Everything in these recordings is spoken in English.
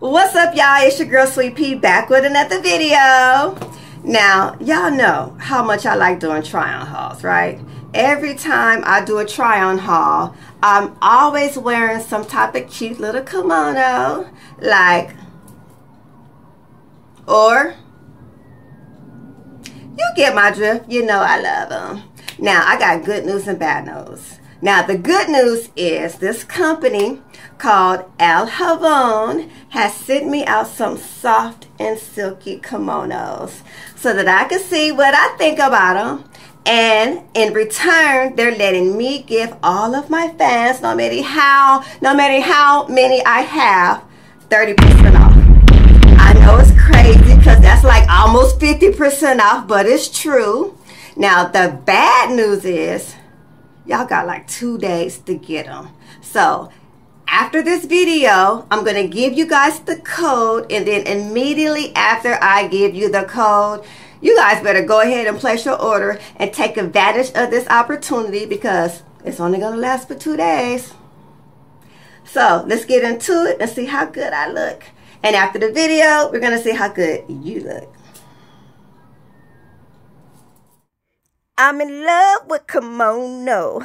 What's up, y'all? It's your girl Sweet Pea back with another video. Now, y'all know how much I like doing try-on hauls, right? Every time I do a try-on haul, I'm always wearing some type of cute little kimono, like, or, you get my drift. You know I love them. Now, I got good news and bad news. Now, the good news is this company called Al Havon has sent me out some soft and silky kimonos so that I can see what I think about them. And in return, they're letting me give all of my fans, no matter how, no matter how many I have, 30% off. I know it's crazy because that's like almost 50% off, but it's true. Now, the bad news is y'all got like two days to get them. So after this video, I'm going to give you guys the code and then immediately after I give you the code, you guys better go ahead and place your order and take advantage of this opportunity because it's only going to last for two days. So let's get into it and see how good I look. And after the video, we're going to see how good you look. I'm in love with kimono.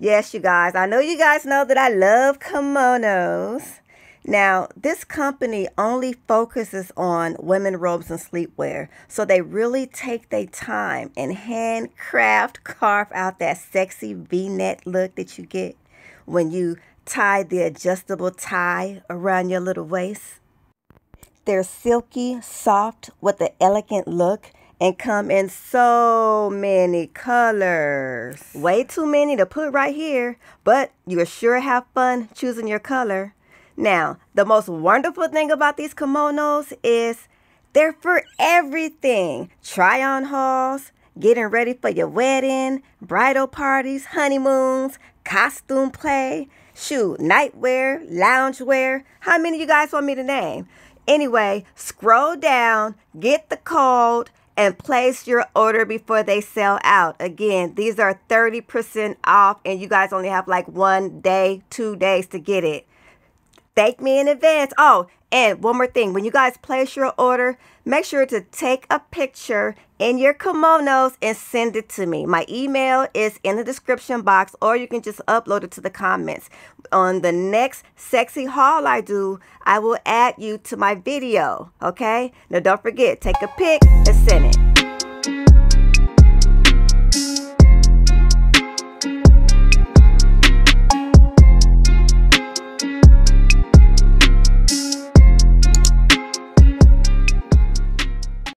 Yes, you guys, I know you guys know that I love kimonos. Now, this company only focuses on women robes and sleepwear. So they really take their time and handcraft, carve out that sexy v-neck look that you get when you tie the adjustable tie around your little waist. They're silky, soft, with an elegant look and come in so many colors. Way too many to put right here, but you will sure have fun choosing your color. Now, the most wonderful thing about these kimonos is they're for everything. Try on hauls, getting ready for your wedding, bridal parties, honeymoons, costume play, shoot, nightwear, loungewear. How many of you guys want me to name? Anyway, scroll down, get the code, and place your order before they sell out. Again, these are 30% off and you guys only have like one day, two days to get it. Thank me in advance. Oh, and one more thing. When you guys place your order, make sure to take a picture in your kimonos and send it to me. My email is in the description box or you can just upload it to the comments. On the next sexy haul I do, I will add you to my video. Okay? Now don't forget, take a pic and send it.